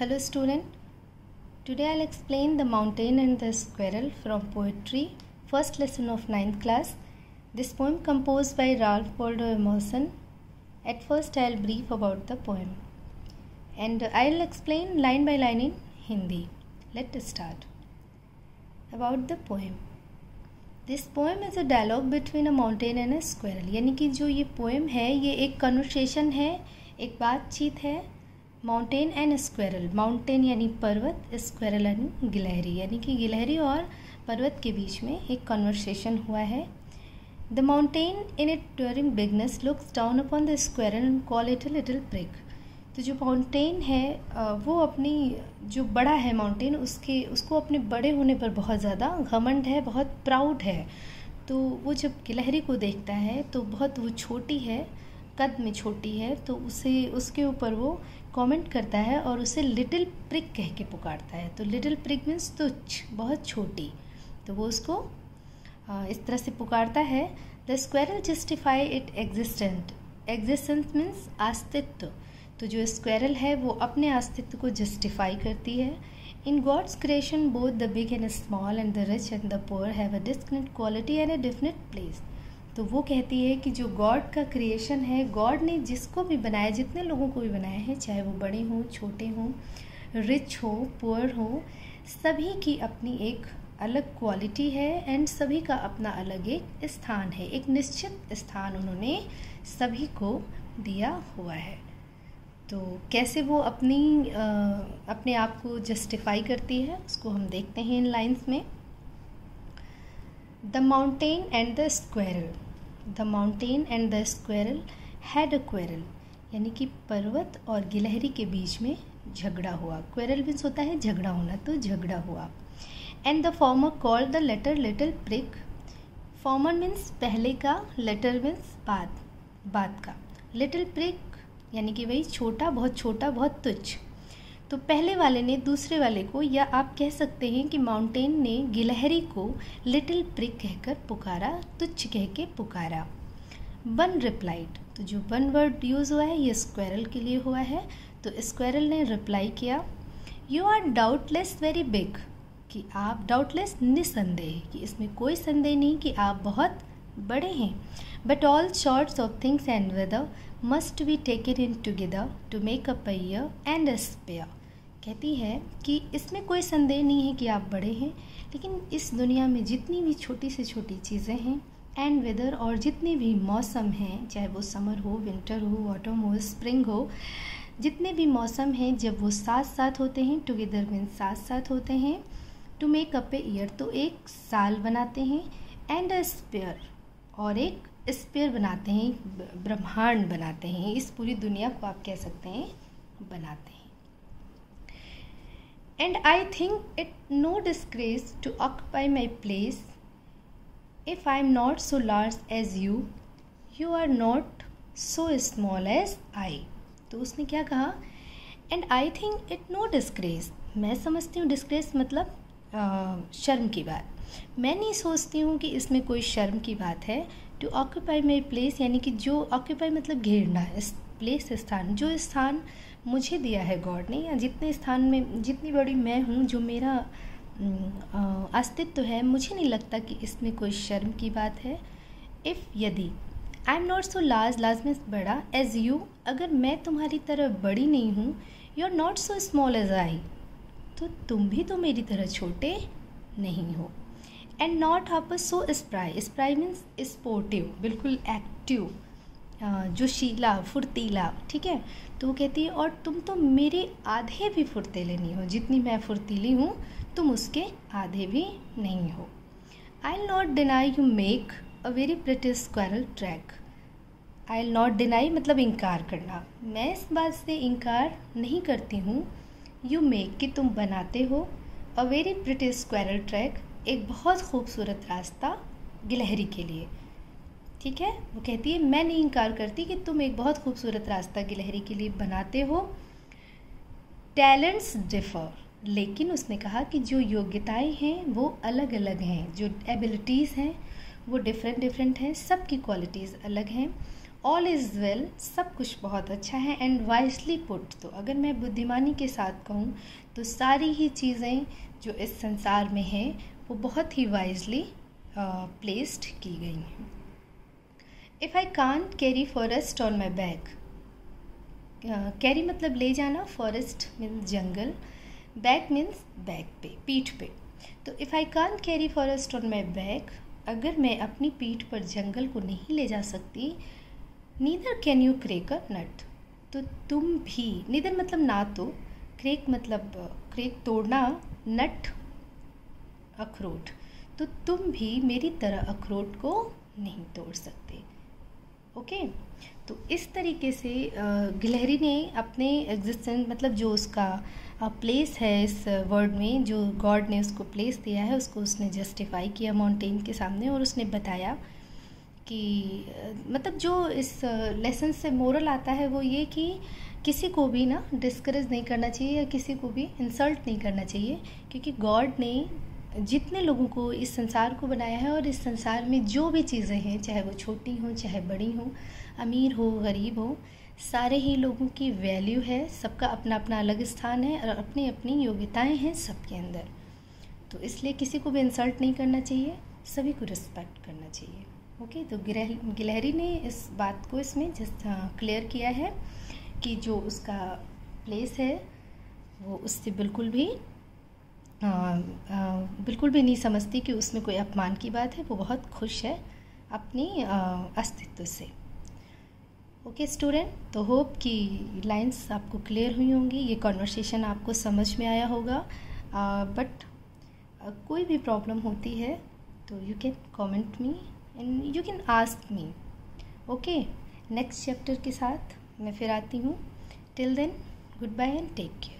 Hello student. Today I'll explain the mountain and the squirrel from poetry, first lesson of 9th class. This poem composed by Ralph Waldo Emerson. At first I'll brief about the poem and I'll explain line by line in Hindi. Let's start. About the poem. This poem is a dialogue between a mountain and a squirrel यानी कि जो ये poem है ये एक conversation है एक बातचीत है माउंटेन एंड स्क्वेरल माउंटेन यानी पर्वत स्क्वेरल यानी गिलहरी. यानी कि गिलहरी और पर्वत के बीच में एक कन्वर्सेशन हुआ है. The mountain in it during bigness looks down upon the squirrel and call it little prick तो जो माउंटेन है वो अपनी, जो बड़ा है माउंटेन उसके, उसको अपने बड़े होने पर बहुत ज़्यादा घमंड है, बहुत प्राउड है. तो वो जब गिलहरी को देखता है तो बहुत वो छोटी है कद में छोटी है तो उसे, उसके ऊपर वो कमेंट करता है और उसे लिटिल प्रिक कह के पुकारता है। तो लिटिल प्रिक मीन्स तुच्छ, बहुत छोटी। तो वो उसको इस तरह से पुकारता है। The squirrel justify it existent existence means अस्तित्व। तो जो स्क्वायरल है, वो अपने अस्तित्व को जस्टिफाई करती है। In God's creation both the big and small and the rich and the poor have a distinct quality and a definite place तो वो कहती है कि जो गॉड का क्रिएशन है गॉड ने जिसको भी बनाया जितने लोगों को भी बनाया है चाहे वो बड़े हों छोटे हों रिच हो पुअर हो सभी की अपनी एक अलग क्वालिटी है एंड सभी का अपना अलग एक स्थान है। एक निश्चित स्थान उन्होंने सभी को दिया हुआ है। तो कैसे वो अपनी आ, अपने आप को जस्टिफाई करती है उसको हम देखते हैं इन लाइंस में। The mountain and the squirrel the mountain and the squirrel had a quarrel यानी कि पर्वत और गिलहरी के बीच में झगड़ा हुआ। क्वेरल मीन्स होता है झगड़ा होना तो झगड़ा हुआ। And the former call the latter little prick former means पहले का लेटर मीन्स बाद बाद का। लिटिल प्रिक यानी कि वही छोटा, बहुत छोटा, बहुत तुच्छ। तो पहले वाले ने दूसरे वाले को, या आप कह सकते हैं कि माउंटेन ने गिलहरी को लिटिल प्रिक कहकर पुकारा, तुच्छ कह के पुकारा। बन रिप्लाइड तो जो वन वर्ड यूज़ हुआ है, ये स्क्वायरल के लिए हुआ है। तो स्क्वेरल ने रिप्लाई किया you are doubtless very big कि आप डाउटलेस निसंदेह कि इसमें कोई संदेह नहीं कि आप बहुत बड़े हैं। But all sorts of things and weather must be taken in together to make a year and a sphere कहती है कि इसमें कोई संदेह नहीं है कि आप बड़े हैं, लेकिन इस दुनिया में जितनी भी छोटी से छोटी चीज़ें हैं एंड वेदर और जितने भी मौसम हैं, चाहे वो समर हो विंटर हो ऑटम हो स्प्रिंग हो, जितने भी मौसम हैं, जब वो साथ साथ होते हैं टुगेदर मीन साथ साथ होते हैं to make up a year तो एक साल बनाते हैं एंड अ स्पेयर और एक स्पेयर बनाते हैं, ब्रह्मांड बनाते हैं, इस पूरी दुनिया को आप कह सकते हैं, बनाते हैं। And I think it no disgrace to occupy my place. If I am not so large as you, you are not so small as I. तो उसने क्या कहा? And I think it no disgrace मैं समझती हूँ disgrace मतलब आ, शर्म की बात। मैं नहीं सोचती हूँ कि इसमें कोई शर्म की बात है। टू ऑक्यूपाई माई प्लेस यानी कि जो ऑक्यूपाई मतलब घेरना इस प्लेस स्थान। जो स्थान मुझे दिया है गॉड ने, या जितने स्थान में, जितनी बड़ी मैं हूँ जो मेरा अस्तित्व है, मुझे नहीं लगता कि इसमें कोई शर्म की बात है। इफ़ यदि I am not so large large में बड़ा एज यू अगर मैं तुम्हारी तरह बड़ी नहीं हूँ you are not so small as I तो तुम भी तो मेरी तरह छोटे नहीं हो। And not half so spry spry means sportive बिल्कुल एक्टिव जो शीला, फुर्तीला, ठीक है? तो वो कहती है, और तुम तो मेरे आधे भी फुर्तीले नहीं हो। जितनी मैं फुर्तीली हूँ, तुम उसके आधे भी नहीं हो। I not deny you make a very pretty squirrel track I'll not deny मतलब इनकार करना। मैं इस बात से इनकार नहीं करती हूँ। यू मेक कि तुम बनाते हो a very pretty squirrel track एक बहुत खूबसूरत रास्ता गिलहरी के लिए। ठीक है? वो कहती है, मैं नहीं इनकार करती कि तुम एक बहुत खूबसूरत रास्ता गिलहरी के लिए बनाते हो। टैलेंट्स डिफ़र लेकिन उसने कहा कि जो योग्यताएँ हैं, वो अलग अलग हैं। जो एबिलिटीज़ हैं, वो डिफरेंट डिफरेंट हैं। सबकी क्वालिटीज़ अलग हैं। ऑल इज़ वेल सब कुछ बहुत अच्छा है। एंड वाइजली पुट तो अगर मैं बुद्धिमानी के साथ कहूँ तो सारी ही चीज़ें जो इस संसार में हैं, वो बहुत ही वाइजली प्लेस्ड की गई हैं। If I can't carry forest on my back carry मतलब ले जाना फॉरेस्ट मीन्स जंगल बैग मीन्स बैग पे, पीठ पे. तो if I can't carry forest on my back अगर मैं अपनी पीठ पर जंगल को नहीं ले जा सकती neither can you crack a nut तो तुम भी नीदर मतलब ना तो क्रेक मतलब क्रेक तोड़ना नट अखरोट. तो तुम भी मेरी तरह अखरोट को नहीं तोड़ सकते. ओके? तो इस तरीके से गिलहरी ने अपने एग्जिस्टेंस मतलब जो उसका प्लेस है इस वर्ड में, जो गॉड ने उसको प्लेस दिया है, उसको उसने जस्टिफाई किया माउंटेन के सामने और उसने बताया कि मतलब जो इस लेसन से मोरल आता है वो ये कि किसी को भी ना डिस्करेज नहीं करना चाहिए या किसी को भी इंसल्ट नहीं करना चाहिए, क्योंकि गॉड ने जितने लोगों को इस संसार को बनाया है और इस संसार में जो भी चीज़ें हैं, चाहे वो छोटी हों, चाहे बड़ी हों, अमीर हो, गरीब हो, सारे ही लोगों की वैल्यू है, सबका अपना अपना अलग स्थान है और अपनी अपनी योग्यताएँ हैं सबके अंदर। तो इसलिए किसी को भी इंसल्ट नहीं करना चाहिए, सभी को रिस्पेक्ट करना चाहिए। ओके तो गिलहरी ने इस बात को इसमें जस्ट क्लियर किया है कि जो उसका प्लेस है, वो उससे बिल्कुल भी बिल्कुल भी नहीं समझती कि उसमें कोई अपमान की बात है, वो बहुत खुश है अपनी अस्तित्व से। ओके, स्टूडेंट तो होप कि लाइंस आपको क्लियर हुई होंगी, ये कॉन्वर्सेशन आपको समझ में आया होगा बट कोई भी प्रॉब्लम होती है तो you can comment me and you can ask me okay next chapter के साथ मैं फिर आती हूँ। Till then goodbye and take care